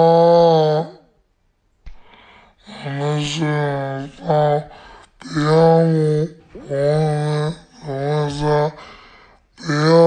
啊！我们是怕别无我们，我们是别。